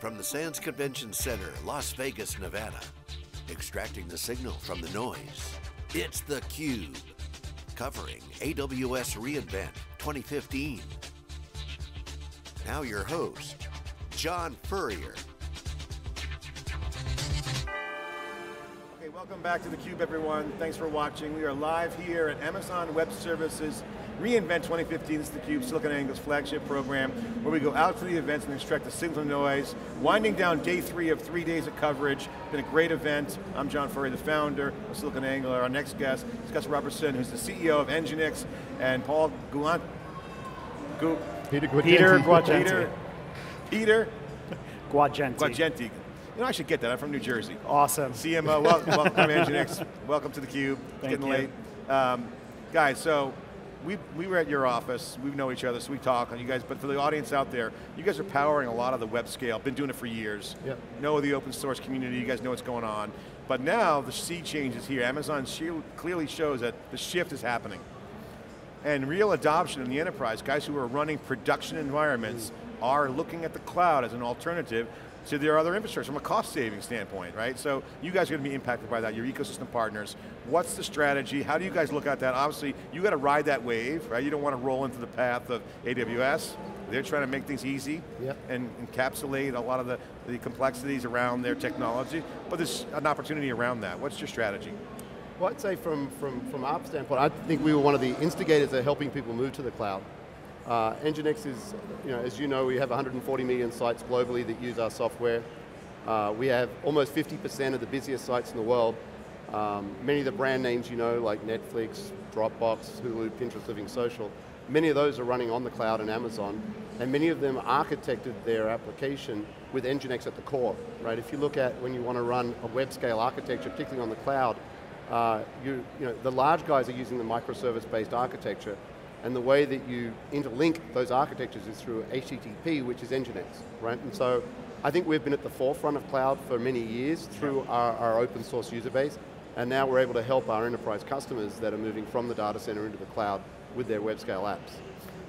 From the Sands Convention Center, Las Vegas, Nevada, extracting the signal from the noise, it's theCUBE, covering AWS reInvent 2015. Now your host, John Furrier. Okay, welcome back to theCUBE everyone. Thanks for watching. We are live here at Amazon Web Services reInvent 2015, this is theCUBE, SiliconANGLE's flagship program, where we go out to the events and extract the signal noise, winding down day three of three days of coverage. Been a great event. I'm John Furrier, the founder of SiliconANGLE. Our next guest is Gus Robertson, who's the CEO of Nginx, and Paul Guant, Gu, Peter Guagenti. Peter Guagenti. Peter, Peter Guagenti. Guagenti. You know, I should get that, I'm from New Jersey. Awesome. CMO, well, welcome to Nginx. Welcome to theCUBE, Thank getting you. late. Um, guys, so we, we were at your office, we know each other, so we talk on you guys, but for the audience out there, you guys are powering a lot of the web scale, been doing it for years. Yep. Know the open source community, you guys know what's going on. But now the sea change is here. Amazon clearly shows that the shift is happening. And real adoption in the enterprise, guys who are running production environments are looking at the cloud as an alternative to their other infrastructure from a cost saving standpoint, right? So you guys are going to be impacted by that, your ecosystem partners. What's the strategy? How do you guys look at that? Obviously, you got to ride that wave, right? You don't want to roll into the path of AWS. They're trying to make things easy Yep. and encapsulate a lot of the, the complexities around their technology, but there's an opportunity around that. What's your strategy? Well, I'd say from, from, from our standpoint, I think we were one of the instigators of helping people move to the cloud. Uh, Nginx is, you know, as you know, we have 140 million sites globally that use our software. Uh, we have almost 50% of the busiest sites in the world. Um, many of the brand names you know, like Netflix, Dropbox, Hulu, Pinterest, Living Social, many of those are running on the cloud and Amazon, and many of them architected their application with Nginx at the core, right? If you look at when you want to run a web scale architecture, particularly on the cloud, uh, you, you know, the large guys are using the microservice-based architecture, and the way that you interlink those architectures is through HTTP, which is Nginx, right? And so I think we've been at the forefront of cloud for many years through our, our open source user base, and now we're able to help our enterprise customers that are moving from the data center into the cloud with their web scale apps.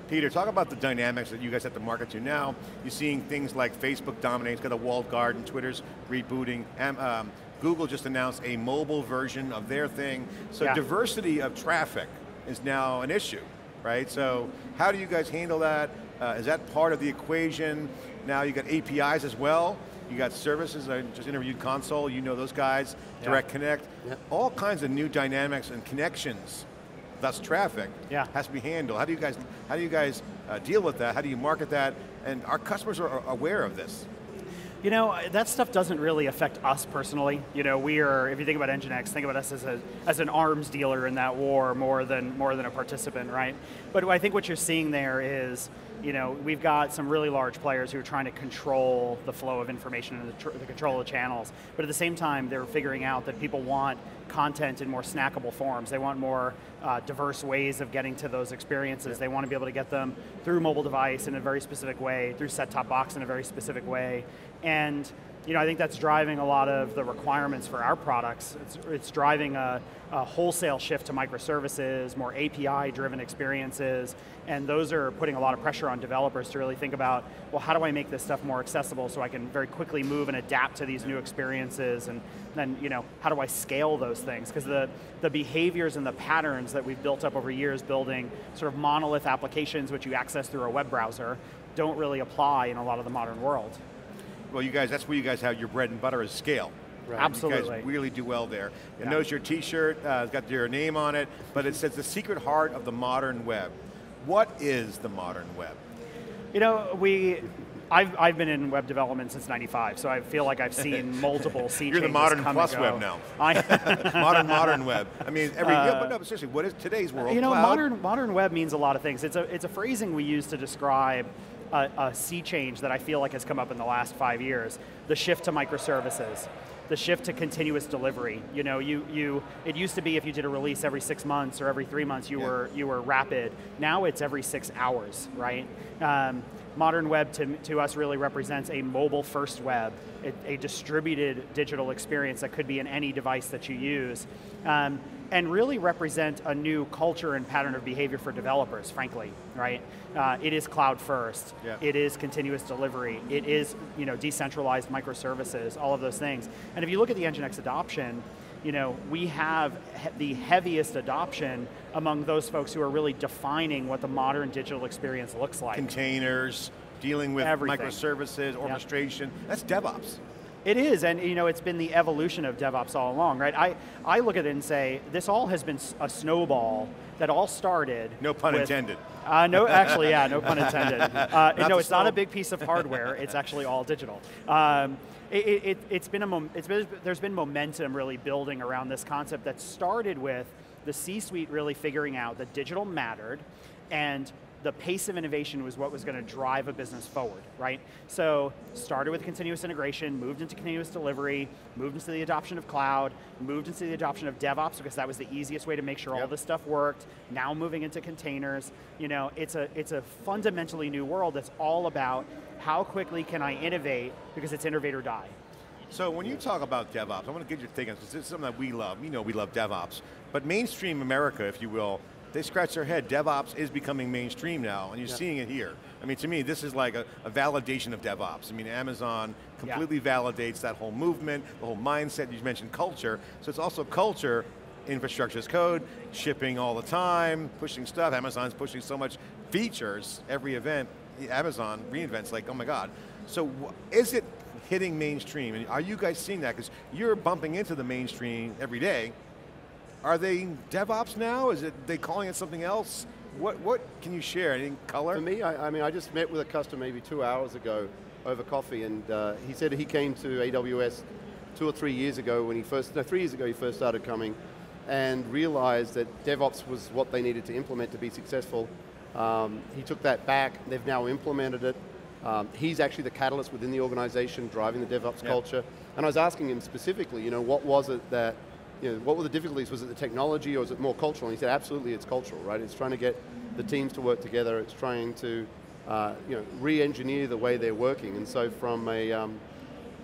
Peter, talk about the dynamics that you guys have to market to now. You're seeing things like Facebook dominating, it's got a walled garden, Twitter's rebooting, um, Google just announced a mobile version of their thing. So Yeah. diversity of traffic is now an issue, right? So how do you guys handle that? Uh, is that part of the equation? Now you got APIs as well. You got services, I just interviewed Console, you know those guys, Yeah. Direct Connect. Yeah. All kinds of new dynamics and connections thus traffic Yeah. has to be handled. How do you guys, how do you guys uh, deal with that? How do you market that? And our customers are are aware of this. You know, that stuff doesn't really affect us personally. You know, we are, if you think about Nginx, think about us as, a, as an arms dealer in that war more than, more than a participant, right? But I think what you're seeing there is, you know, we've got some really large players who are trying to control the flow of information and the, the control of channels. But at the same time, they're figuring out that people want content in more snackable forms. They want more uh, diverse ways of getting to those experiences. They want to be able to get them through mobile device in a very specific way, through set-top box in a very specific way. And you know, I think that's driving a lot of the requirements for our products. It's, it's driving a, a wholesale shift to microservices, more API-driven experiences, and those are putting a lot of pressure on developers to really think about, well, how do I make this stuff more accessible so I can very quickly move and adapt to these new experiences, and then, you know, how do I scale those things? Because the, the behaviors and the patterns that we've built up over years building sort of monolith applications which you access through a web browser don't really apply in a lot of the modern world. Well, you guys, that's where you guys have your bread and butter is scale. Right. You guys really do well there. It Yeah. knows your t-shirt, uh, it's got your name on it, but it says the secret heart of the modern web. What is the modern web? You know, we, I've, I've been in web development since 95, so I feel like I've seen multiple sea You're the modern plus web now. I, modern, modern web. I mean, every, yeah, but no, but seriously, what is today's world? Uh, you know, Cloud? modern, modern web means a lot of things. It's a, it's a phrasing we use to describe a, a sea change that I feel like has come up in the last five years. The shift to microservices, the shift to continuous delivery. You know, you, you, it used to be if you did a release every six months or every three months, you, Yeah. were, you were rapid. Now it's every six hours, right? Um, modern web to, to us really represents a mobile first web, a, a distributed digital experience that could be in any device that you use. Um, and really represent a new culture and pattern of behavior for developers, frankly, right? Uh, it is cloud first, yeah. it is continuous delivery, it is you know, decentralized microservices, all of those things. And if you look at the Nginx adoption, you know, we have he the heaviest adoption among those folks who are really defining what the modern digital experience looks like. Containers, dealing with Everything. microservices, orchestration, yep. that's DevOps. It is, and you know, it's been the evolution of DevOps all along, right? I, I look at it and say, this all has been a snowball that all started. No pun with, intended. Uh, no, actually, yeah, no pun intended. Uh, no, it's snow. not a big piece of hardware. It's actually all digital. Um, it, has it, been a it's been, there's been momentum really building around this concept that started with the C-suite really figuring out that digital mattered, and the pace of innovation was what was going to drive a business forward, right? So started with continuous integration, moved into continuous delivery, moved into the adoption of cloud, moved into the adoption of DevOps because that was the easiest way to make sure yep. all this stuff worked. Now moving into containers, you know, it's a it's a fundamentally new world that's all about how quickly can I innovate because it's innovate or die. So when you talk about DevOps, I want to get your take on this. This is something that we love. You know we love DevOps. But mainstream America, if you will, they scratch their head. DevOps is becoming mainstream now, and you're yeah. seeing it here. I mean, to me, this is like a, a validation of DevOps. I mean, Amazon completely yeah. validates that whole movement, the whole mindset. You mentioned culture, so it's also culture, infrastructure as code, shipping all the time, pushing stuff. Amazon's pushing so much features every event. Amazon reinvents like, oh my God. So is it hitting mainstream? And are you guys seeing that? Because you're bumping into the mainstream every day. Are they DevOps now? Is it they calling it something else? What what can you share? Any color? For me, I, I mean, I just met with a customer maybe two hours ago over coffee, and uh, he said he came to AWS two or three years ago when he first, no, three years ago he first started coming, and realized that DevOps was what they needed to implement to be successful. Um, he took that back. They've now implemented it. Um, he's actually the catalyst within the organization driving the DevOps culture. And I was asking him specifically, you know, what was it that you know, what were the difficulties? Was it the technology or was it more cultural? And he said, absolutely, it's cultural, right? It's trying to get the teams to work together. It's trying to, uh, you know, re-engineer the way they're working. And so from a, um,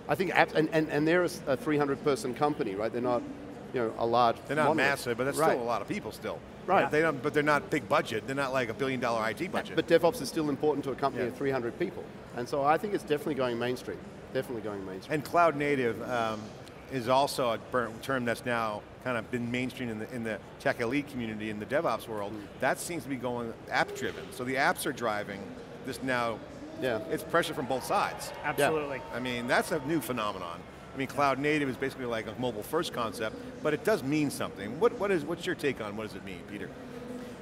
I think, and, and, and they're a 300 person company, right? They're not, you know, a large They're not monolith. massive, but that's right. still a lot of people still. Right. They don't, but they're not big budget. They're not like a billion dollar IT budget. But DevOps is still important to a company yeah. of 300 people. And so I think it's definitely going mainstream. Definitely going mainstream. And cloud native, um, is also a term that's now kind of been mainstream in the, in the tech elite community in the DevOps world. Mm. That seems to be going app driven. So the apps are driving this now, yeah. it's pressure from both sides. Absolutely. Yeah. I mean, that's a new phenomenon. I mean, cloud native is basically like a mobile first concept, but it does mean something. What, what is, what's your take on what does it mean, Peter?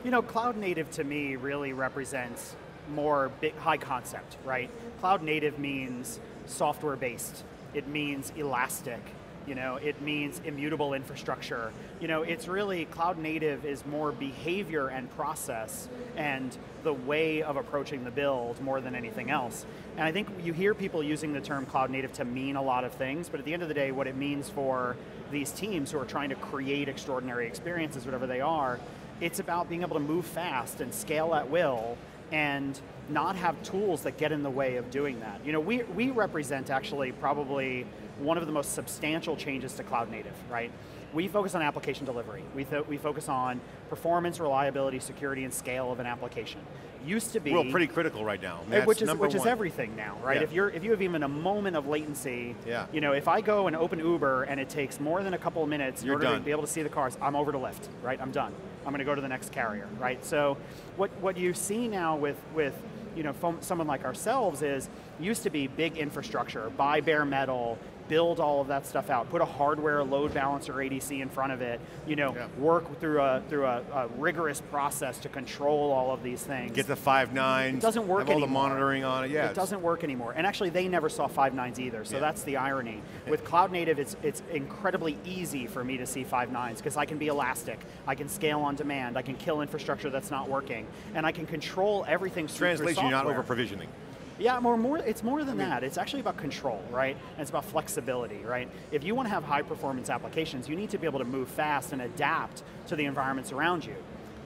You know, cloud native to me really represents more big, high concept, right? Cloud native means software based. It means elastic. You know, it means immutable infrastructure. You know, it's really cloud native is more behavior and process and the way of approaching the build more than anything else. And I think you hear people using the term cloud native to mean a lot of things, but at the end of the day, what it means for these teams who are trying to create extraordinary experiences, whatever they are, it's about being able to move fast and scale at will and not have tools that get in the way of doing that. You know, we, we represent actually probably one of the most substantial changes to cloud native, right? We focus on application delivery. We, we focus on performance, reliability, security, and scale of an application. Used to be well, pretty critical right now. Eh, which is which one. is everything now, right? Yeah. If you're if you have even a moment of latency, yeah. you know, if I go and open Uber and it takes more than a couple of minutes you're order done. to be able to see the cars, I'm over to Lyft, right? I'm done. I'm going to go to the next carrier, right? So, what what you see now with with you know someone like ourselves is used to be big infrastructure, buy bare metal, build all of that stuff out, put a hardware load balancer ADC in front of it, you know, yeah. work through a through a, a, rigorous process to control all of these things. Get the five nines. It doesn't work have all the monitoring on it. Yeah, it doesn't work anymore. And actually, they never saw five nines either. So yeah. that's the irony. With cloud native, it's it's incredibly easy for me to see five nines because I can be elastic. I can scale on demand. I can kill infrastructure that's not working, and I can control everything. Translation: You're not over provisioning. Yeah, more, more, it's more than I mean, that. It's actually about control, right? And it's about flexibility, right? If you want to have high performance applications, you need to be able to move fast and adapt to the environments around you.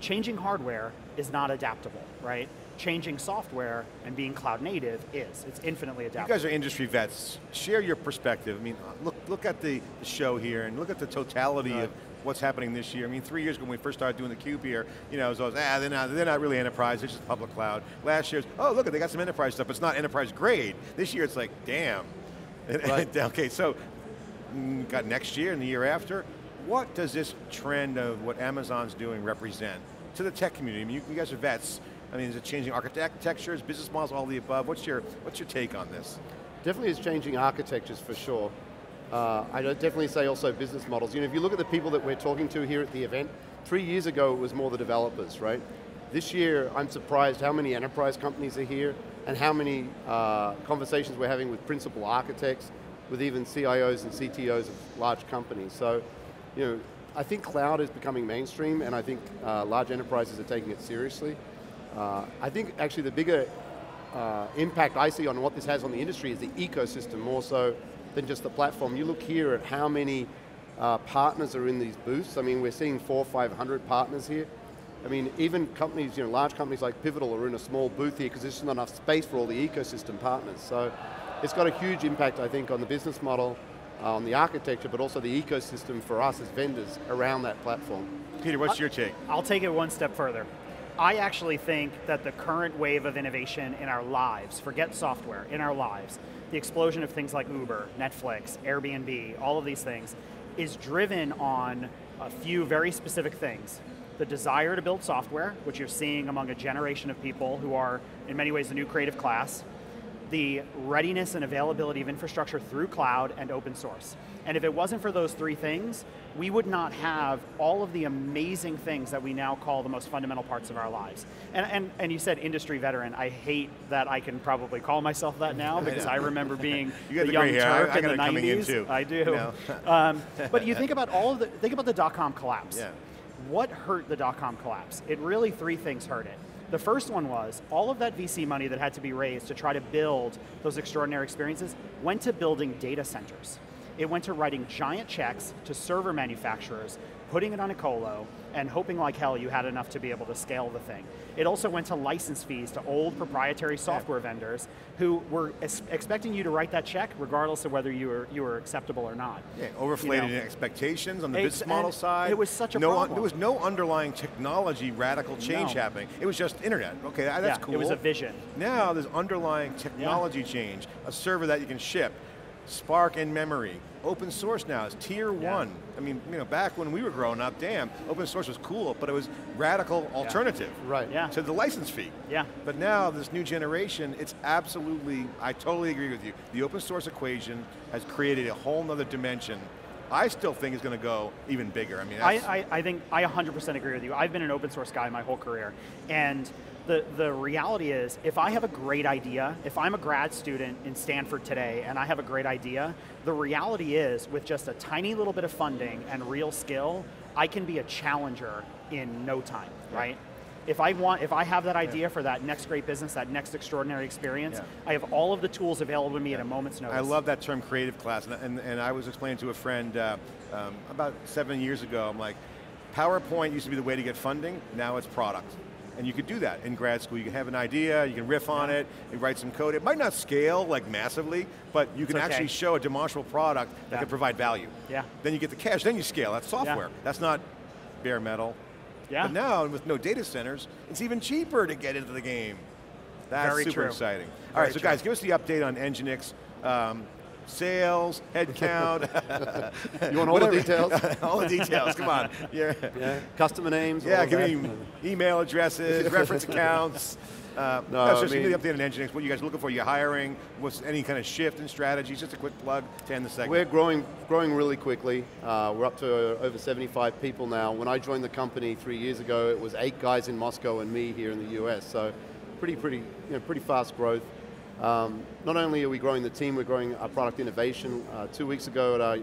Changing hardware is not adaptable, right? changing software and being cloud native is. It's infinitely adaptable. You guys are industry vets. Share your perspective. I mean, look, look at the the show here and look at the totality of what's happening this year. I mean, three years ago when we first started doing the cube here, you know, it was always, ah, they're not, they're not really enterprise, it's just public cloud. Last year's, oh, look, they got some enterprise stuff, but it's not enterprise grade. This year it's like, damn. Right. okay, so, mm, got next year and the year after. What does this trend of what Amazon's doing represent to the tech community? I mean, you, you guys are vets. I mean, is it changing architectures, business models, all the above? What's your, what's your take on this? Definitely is changing architectures for sure. Uh, I'd definitely say also business models. You know, if you look at the people that we're talking to here at the event, three years ago it was more the developers, right? This year, I'm surprised how many enterprise companies are here and how many uh, conversations we're having with principal architects, with even CIOs and CTOs of large companies. So, you know, I think cloud is becoming mainstream and I think uh, large enterprises are taking it seriously. Uh, I think actually the bigger uh, impact I see on what this has on the industry is the ecosystem more so than just the platform. You look here at how many uh, partners are in these booths. I mean, we're seeing four, 500 partners here. I mean, even companies, you know, large companies like Pivotal are in a small booth here because there's just not enough space for all the ecosystem partners. So it's got a huge impact, I think, on the business model, uh, on the architecture, but also the ecosystem for us as vendors around that platform. Peter, what's your take? I'll take it one step further. I actually think that the current wave of innovation in our lives, forget software, in our lives, the explosion of things like Uber, Netflix, Airbnb, all of these things, is driven on a few very specific things. The desire to build software, which you're seeing among a generation of people who are, in many ways, the new creative class, the readiness and availability of infrastructure through cloud and open source. And if it wasn't for those three things, we would not have all of the amazing things that we now call the most fundamental parts of our lives. And, and, and you said industry veteran. I hate that I can probably call myself that now because I remember being You got the the young hair. Turk I in the it coming in 90s. too, I do. you know. um, but you think about all of the, think about the dot-com collapse. Yeah. What hurt the dot-com collapse? It really, three things hurt it. The first one was all of that VC money that had to be raised to try to build those extraordinary experiences went to building data centers. It went to writing giant checks to server manufacturers, putting it on a colo, and hoping like hell you had enough to be able to scale the thing. It also went to license fees to old proprietary software vendors who were expecting you to write that check regardless of whether you were, you were acceptable or not. Yeah, overflated You know? expectations on the business model side. it was such a no, problem. There was no underlying technology radical change No. happening. It was just internet. Okay, that's Yeah, cool. it was a vision. Now there's underlying technology change, a server that you can ship, Spark in memory, open source now is tier Yeah. one. I mean, you know, back when we were growing up, damn, open source was cool, but it was radical alternative. Right. Yeah. To the license fee. Yeah. But now, this new generation, it's absolutely, I totally agree with you. The open source equation has created a whole nother dimension. I still think it's going to go even bigger. I mean, I, that's, I, I think I 100% agree with you. I've been an open source guy my whole career. And the, the reality is, if I have a great idea, if I'm a grad student in Stanford today and I have a great idea, the reality is, with just a tiny little bit of funding and real skill, I can be a challenger in no time, right? If I want, if I have that idea for that next great business, that next extraordinary experience, Yeah. I have all of the tools available to me at a moment's notice. I love that term creative class, and, and, and I was explaining to a friend uh, um, about seven years ago, I'm like, PowerPoint used to be the way to get funding, now it's product. And you could do that in grad school. You can have an idea, you can riff on it, you write some code. It might not scale like massively, but you can okay. actually show a demonstrable product that can provide value. Yeah. Then you get the cash, then you scale. That's software. That's not bare metal. Yeah. But now, with no data centers, it's even cheaper to get into the game. That's Very super true. exciting. All Very right, so true. guys, give us the update on Nginx. Um, sales, headcount. You want all the details? all the details, come on. Yeah, Yeah, customer names. yeah give that. me email addresses, reference accounts. Uh, No, I just me mean- the update on Nginx. What you guys are looking for? You're hiring? What's any kind of shift in strategies? Just a quick plug to end the segment. We're growing, growing really quickly. Uh, we're up to over 75 people now. When I joined the company three years ago, it was eight guys in Moscow and me here in the US. So pretty, pretty, you know, pretty fast growth. Um, not only are we growing the team, we're growing our product innovation. Uh, two weeks ago at our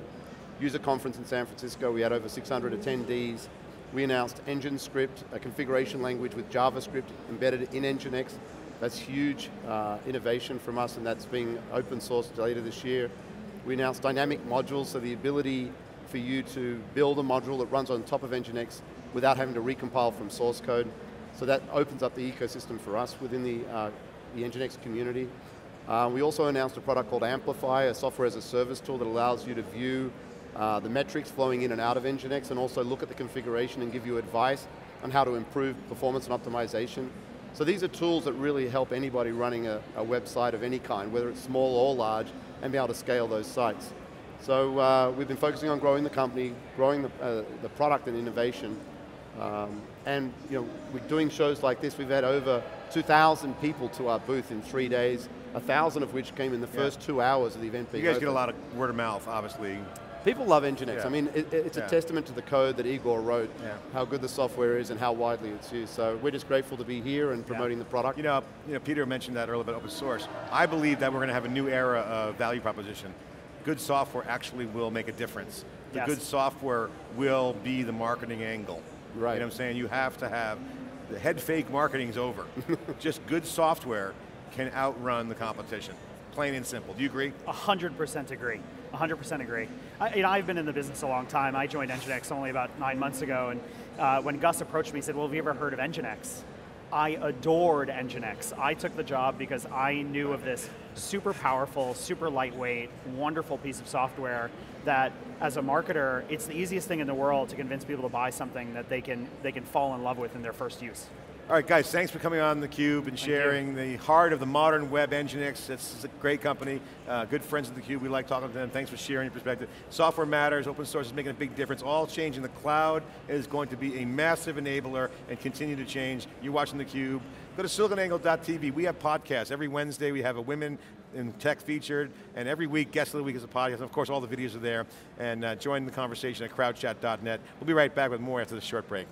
user conference in San Francisco, we had over 600 attendees. We announced nginScript, a configuration language with JavaScript embedded in Nginx. That's huge uh, innovation from us, and that's being open sourced later this year. We announced dynamic modules, so the ability for you to build a module that runs on top of Nginx without having to recompile from source code. So that opens up the ecosystem for us within the, uh, the Nginx community. Uh, we also announced a product called Amplify, a software as a service tool that allows you to view uh, the metrics flowing in and out of Nginx and also look at the configuration and give you advice on how to improve performance and optimization. So these are tools that really help anybody running a, a website of any kind, whether it's small or large, and be able to scale those sites. So uh, we've been focusing on growing the company, growing the, uh, the product and innovation, um, and you know, we're doing shows like this. We've had over 2,000 people to our booth in three days, a thousand of which came in the first two hours of the event being You guys open. get a lot of word of mouth, obviously. People love Nginx. Yeah. I mean, it, it's a testament to the code that Igor wrote, yeah. how good the software is and how widely it's used. So we're just grateful to be here and promoting the product. You know, you know, Peter mentioned that earlier about open source. I believe that we're going to have a new era of value proposition. Good software actually will make a difference. The yes. good software will be the marketing angle. Right. You know what I'm saying? You have to have, the head fake marketing's over. just good software can outrun the competition. Plain and simple. Do you agree? 100% agree. 100% agree. I, you know, I've been in the business a long time. I joined Nginx only about nine months ago, and uh, when Gus approached me, he said, well, have you ever heard of Nginx? I adored Nginx. I took the job because I knew of this super powerful, super lightweight, wonderful piece of software that as a marketer, it's the easiest thing in the world to convince people to buy something that they can, they can fall in love with in their first use. All right, guys, thanks for coming on theCUBE and sharing the heart of the modern web Nginx. It's a great company, uh, good friends of theCUBE. We like talking to them. Thanks for sharing your perspective. Software matters, open source is making a big difference. All change in the cloud is going to be a massive enabler and continue to change. You're watching theCUBE. Go to siliconangle.tv. We have podcasts. Every Wednesday we have a women in tech featured, and every week, Guest of the Week is a podcast. And of course, all the videos are there. And uh, join the conversation at crowdchat.net. We'll be right back with more after this short break.